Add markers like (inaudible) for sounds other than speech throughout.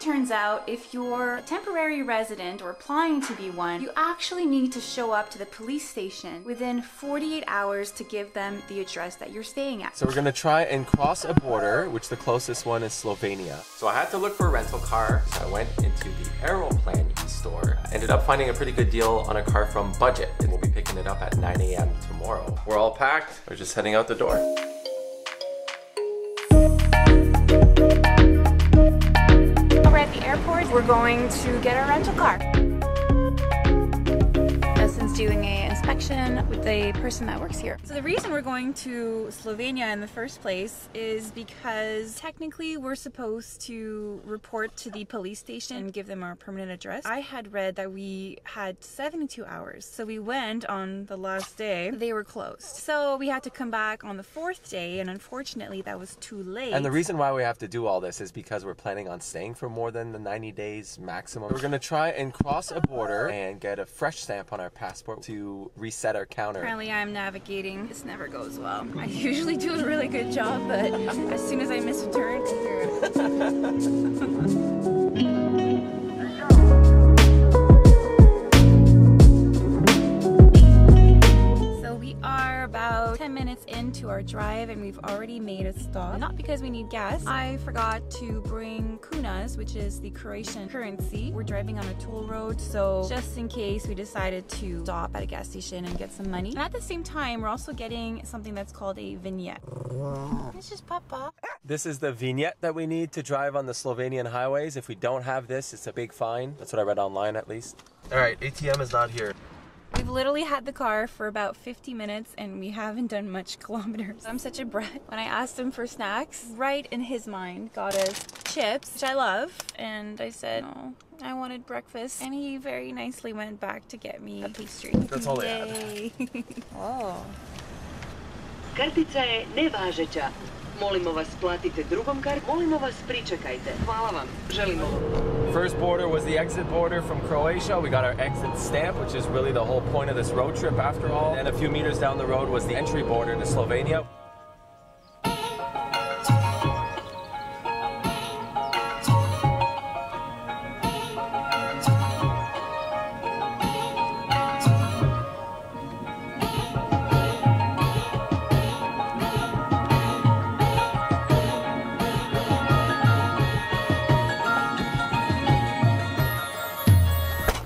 it turns out, if you're a temporary resident or applying to be one, you actually need to show up to the police station within 48 hours to give them the address that you're staying at. So we're gonna try and cross a border, which the closest one is Slovenia. So I had to look for a rental car, so I went into the Aeroplan e-store. Ended up finding a pretty good deal on a car from Budget, and we'll be picking it up at 9 a.m. tomorrow. We're all packed, we're just heading out the door. We're going to get our rental car. Inspection with the person that works here. So the reason we're going to Slovenia in the first place is because technically we're supposed to report to the police station and give them our permanent address. I had read that we had 72 hours. So we went on the last day. They were closed. So we had to come back on the fourth day and unfortunately that was too late. And the reason why we have to do all this is because we're planning on staying for more than the 90 days maximum. We're gonna try and cross a border and get a fresh stamp on our passport to reset our counter. Apparently I'm navigating. This never goes well. I usually do a really good job, but as soon as I miss a turn, here. So we are about 10 minutes into our drive and we've already made a stop. Not because we need gas. I forgot to bring which is the Croatian currency. We're driving on a toll road, so just in case we decided to stop at a gas station and get some money. And at the same time, we're also getting something that's called a vignette. This is Papa. This is the vignette that we need to drive on the Slovenian highways. If we don't have this, it's a big fine. That's what I read online at least. All right, ATM is not here. We've literally had the car for about 50 minutes and we haven't done much (laughs) kilometers. I'm such a brat. When I asked him for snacks, right in his mind got us chips, which I love. And I said, no, I wanted breakfast. And he very nicely went back to get me a pastry. That's all they had. (laughs) Oh. Kartica je nevažeća. Molimo vas platite drugom kart. Molimo vas pričekajte. Hvala vam. Želimo. First border was the exit border from Croatia. We got our exit stamp, which is really the whole point of this road trip after all. And a few meters down the road was the entry border to Slovenia.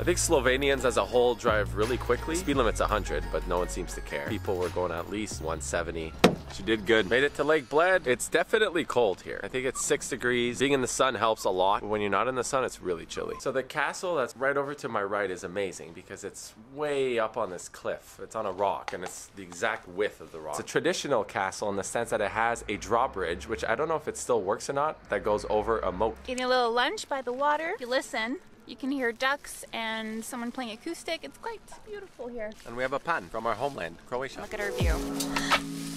I think Slovenians as a whole drive really quickly. Speed limit's 100, but no one seems to care. People were going at least 170. She did good. Made it to Lake Bled. It's definitely cold here. I think it's six degrees. Being in the sun helps a lot. But when you're not in the sun, it's really chilly. So the castle that's right over to my right is amazing because it's way up on this cliff. It's on a rock and it's the exact width of the rock. It's a traditional castle in the sense that it has a drawbridge, which I don't know if it still works or not, that goes over a moat. Getting a little lunch by the water. If you listen, you can hear ducks and someone playing acoustic. It's quite beautiful here. And we have a pan from our homeland, Croatia. Look at our view.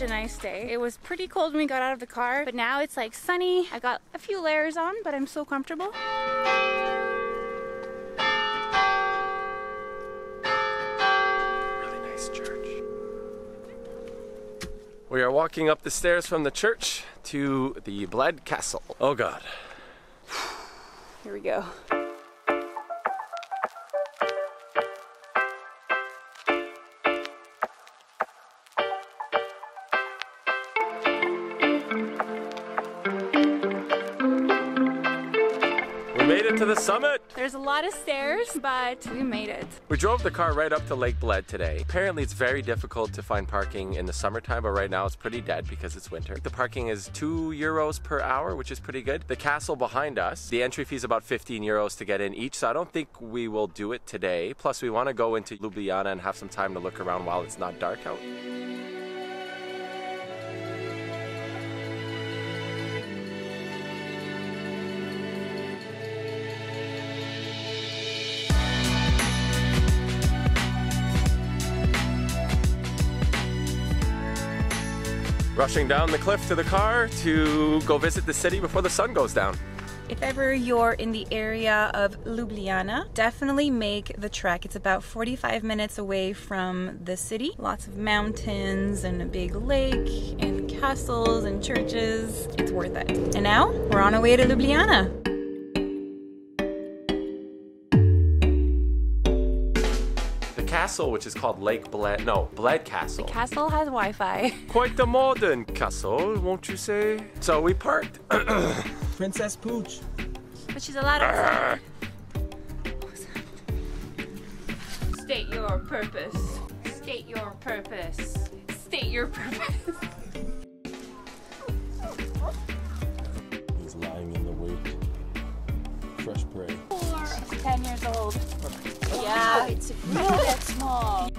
Such a nice day. It was pretty cold when we got out of the car, but now it's like sunny. I got a few layers on, but I'm so comfortable. Really nice church. We are walking up the stairs from the church to the Bled Castle. Oh god. Here we go. Made it to the summit! There's a lot of stairs, but we made it. We drove the car right up to Lake Bled today. Apparently it's very difficult to find parking in the summertime, but right now it's pretty dead because it's winter. The parking is 2 euros per hour, which is pretty good. The castle behind us, the entry fee is about 15 euros to get in each, so I don't think we will do it today. Plus we want to go into Ljubljana and have some time to look around while it's not dark out. Rushing down the cliff to the car to go visit the city before the sun goes down. If ever you're in the area of Ljubljana, definitely make the trek. It's about 45 minutes away from the city. Lots of mountains and a big lake and castles and churches. It's worth it. And now we're on our way to Ljubljana. Castle, which is called Lake Bled, no, Bled Castle. The Castle has Wi-Fi. (laughs) Quite the modern castle, won't you say? So we parked. (clears throat) Princess Pooch. But she's allowed outside. State your purpose. State your purpose. State your purpose. He's lying in the wake. Fresh prey. Yeah, it's really that small.